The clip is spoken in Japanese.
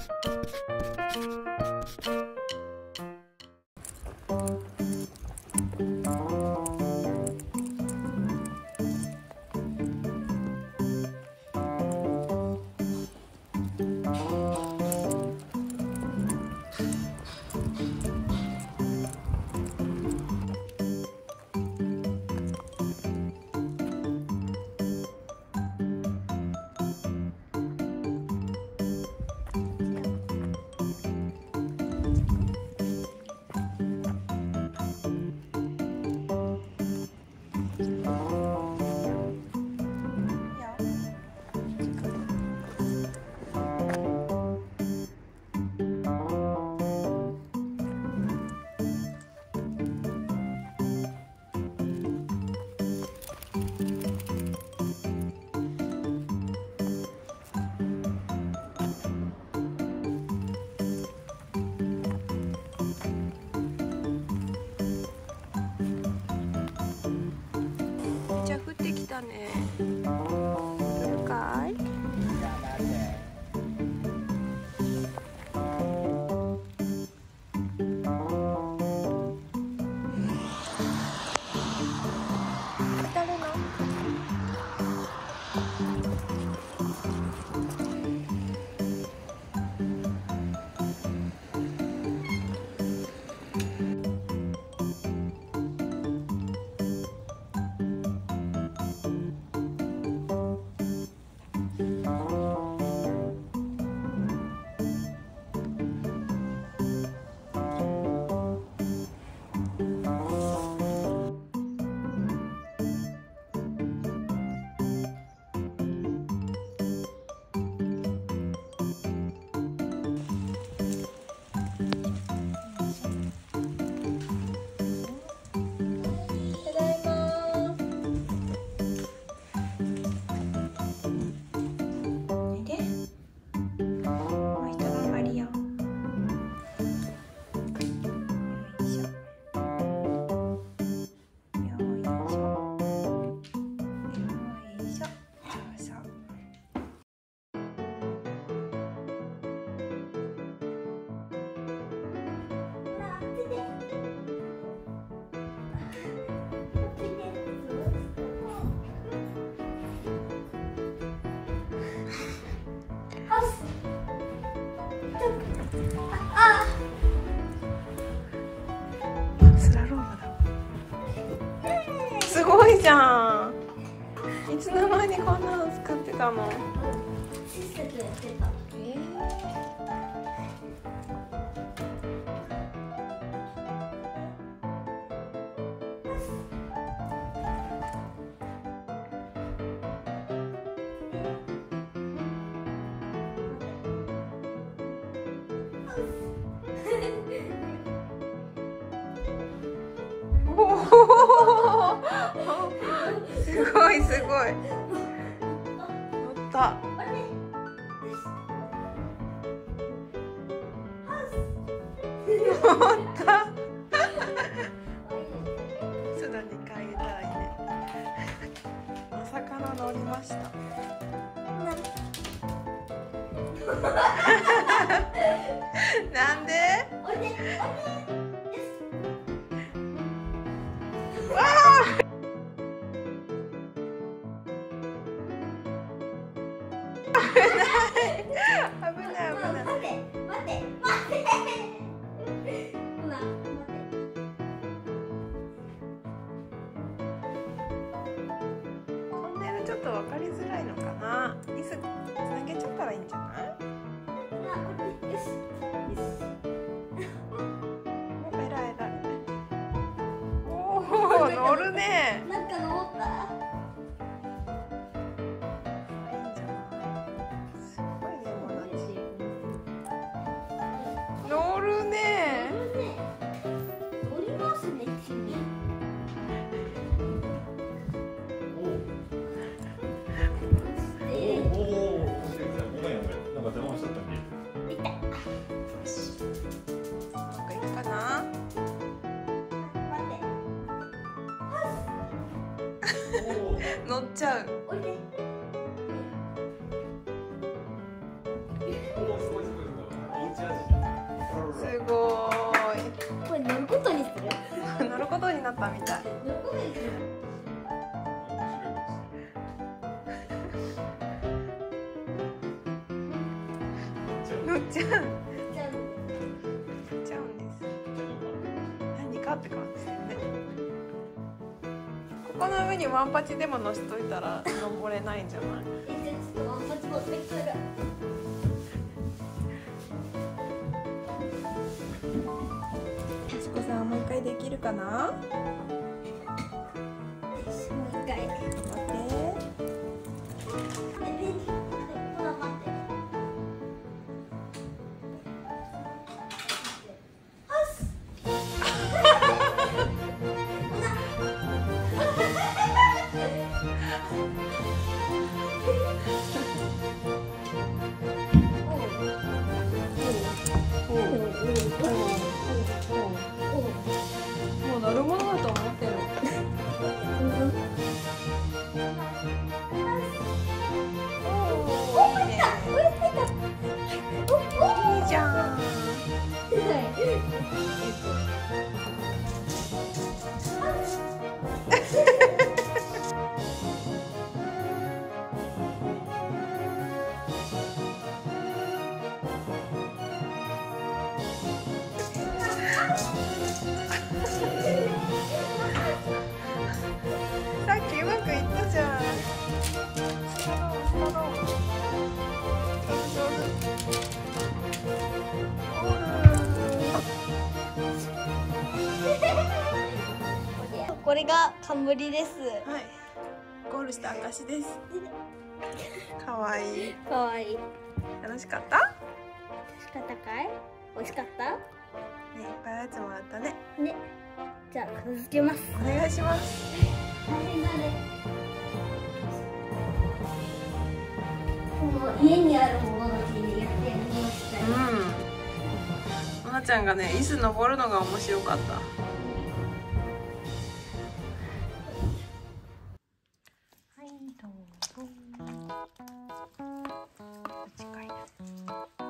すいじゃん。いつの間にこんなの作ってたの？えー。い。乗った。乗った。一度2回いたいね。お魚乗りました。なんで乗るね。なんか登った。いいんじゃないすごいね乗るね 乗っちゃう。おいですごい。これ乗ることにする？乗ることになったみたい。乗ることにする乗っちゃう。乗っちゃうんです。何かって感じにワンパチでも乗せといたら登れないんじゃない？ちょっとワンパチ持ってくるさんもう一回できるかな？さこれが冠です。はい。ゴールした証です。かわいい。かわいい。楽しかった？仕方かい？美味しかった？ねいっぱいおやつもらったね。ね。じゃあ片付けます。お願いします。大変だねもう家にあるものだけでやってやりました。ようん。まなちゃんがね椅子登るのが面白かった近いな。